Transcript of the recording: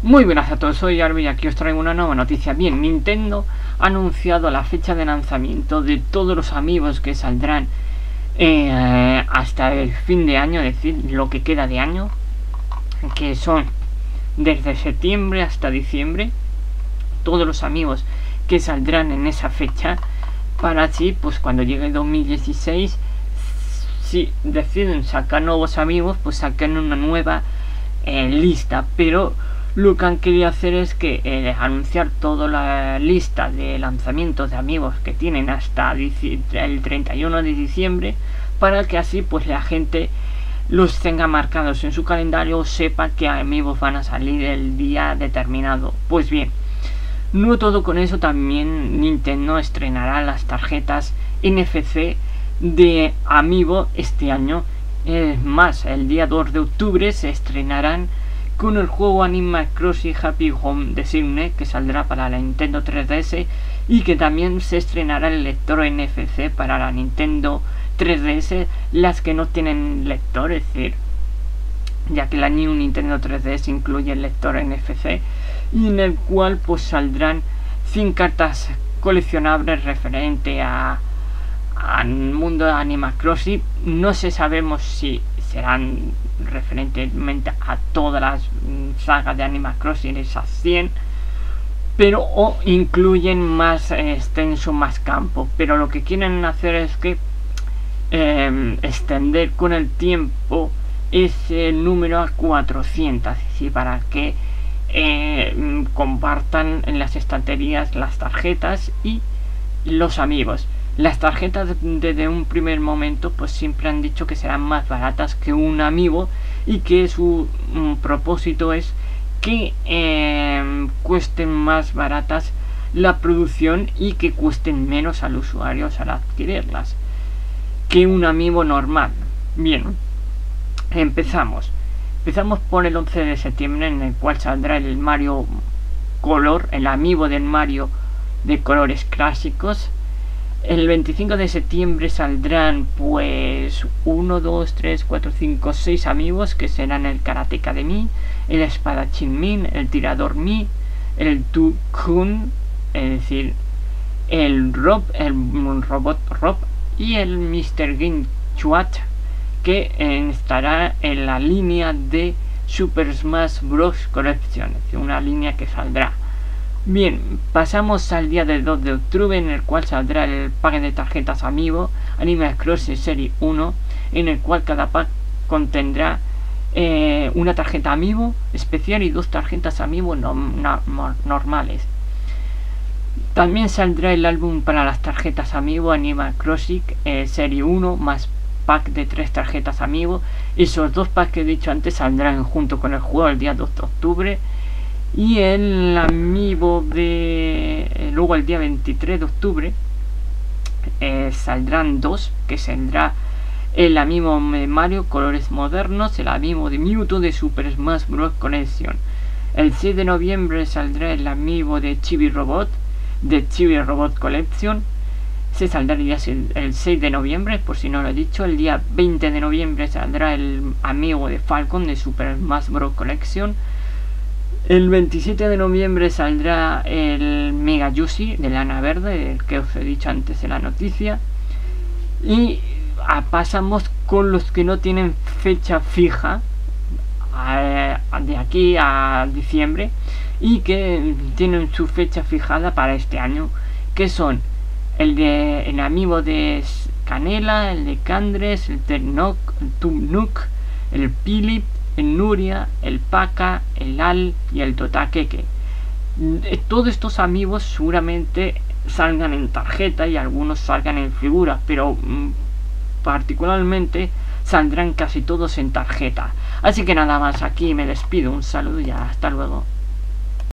Muy buenas a todos, soy Arby y aquí os traigo una nueva noticia. Bien, Nintendo ha anunciado la fecha de lanzamiento de todos los amigos que saldrán eh, hasta el fin de año, es decir, lo que queda de año, que son desde septiembre hasta diciembre, todos los amigos que saldrán en esa fecha, para así, pues cuando llegue el 2016, si deciden sacar nuevos amigos, pues saquen una nueva eh, lista, pero lo que han querido hacer es que eh, anunciar toda la lista de lanzamientos de amigos que tienen hasta el 31 de diciembre para que así pues la gente los tenga marcados en su calendario o sepa que amigos van a salir el día determinado. Pues bien, no todo con eso, también Nintendo estrenará las tarjetas NFC de Amiibo este año. Es más, el día 2 de octubre se estrenarán con el juego Animal Crossing Happy Home de Disney que saldrá para la Nintendo 3DS y que también se estrenará el lector NFC para la Nintendo 3DS, las que no tienen lector, es decir, ya que la New Nintendo 3DS incluye el lector NFC y en el cual pues saldrán 100 cartas coleccionables referente a al mundo de Animal Crossing. No se sabemos si serán referentemente a todas las mm, sagas de Animal Crossing, esas 100, pero o incluyen más extenso, más campo. Pero lo que quieren hacer es que em, extender con el tiempo ese número a 400, ¿sí? para que eh, compartan en las estanterías las tarjetas y los amigos. Las tarjetas desde un primer momento pues siempre han dicho que serán más baratas que un amigo y que su mm, propósito es que em, cuesten más baratas la producción y que cuesten menos al usuario al adquirirlas que un amigo normal. Bien, empezamos. Empezamos por el 11 de septiembre en el cual saldrá el Mario Color, el amigo del Mario de colores clásicos el 25 de septiembre saldrán pues 1, 2, 3, 4, 5, 6 amigos que serán el Karateka de Mi, el Espadachín Min, el Tirador Mi, el Tukun, es decir, el Rob, el Robot Rob y el Mr. Game Chuat que estará en la línea de Super Smash Bros. Collection, una línea que saldrá Bien, pasamos al día del 2 de octubre en el cual saldrá el pack de tarjetas amigo Animal Crossing Serie 1 en el cual cada pack contendrá eh, una tarjeta amigo especial y dos tarjetas amigo normales. También saldrá el álbum para las tarjetas amigo Animal Crossing eh, Serie 1 más pack de tres tarjetas amigo. Esos dos packs que he dicho antes saldrán junto con el juego el día 2 de octubre y el amiibo de eh, luego el día 23 de octubre eh, saldrán dos que saldrá el amiibo de Mario colores modernos el amiibo de Mewtwo de Super Smash Bros. Connection el 6 de noviembre saldrá el amiibo de Chibi Robot de Chibi Robot Collection. Se saldrá el, día, el 6 de noviembre por si no lo he dicho el día 20 de noviembre saldrá el amigo de Falcon de Super Smash Bros. Collection el 27 de noviembre saldrá el Mega Juicy de lana verde, el que os he dicho antes en la noticia. Y pasamos con los que no tienen fecha fija de aquí a diciembre y que tienen su fecha fijada para este año, que son el de el de Canela, el de Candres, el Ternok, el Tumnuk, el Pilip, el Nuria, el Paca, el Al y el Totaqueque. Eh, todos estos amigos seguramente salgan en tarjeta y algunos salgan en figura, pero mm, particularmente saldrán casi todos en tarjeta. Así que nada más, aquí me despido, un saludo y hasta luego.